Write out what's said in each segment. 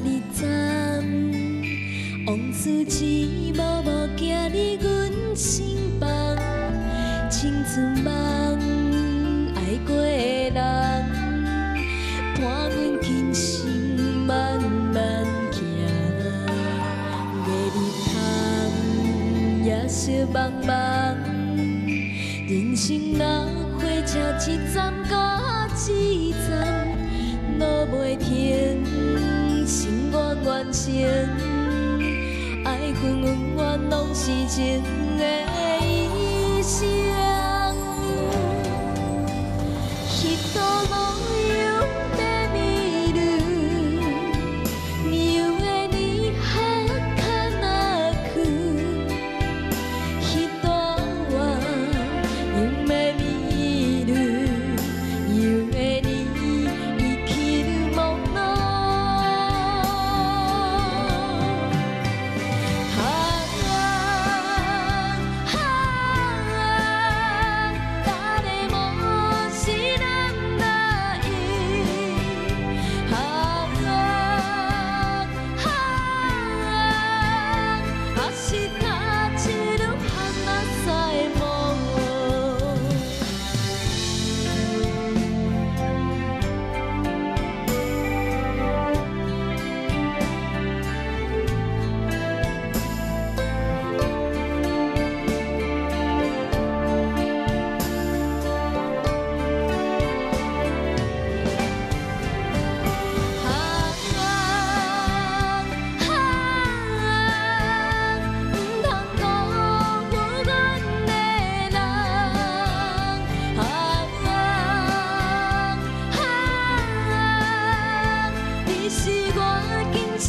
你站，往事一幕幕行入阮心房，青春梦，爱过的人，伴阮今生慢慢行，月日长，夜色茫茫，人生若火车一站甲一站，路袂停，心愿完成，爱恨恩怨拢是情的你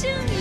you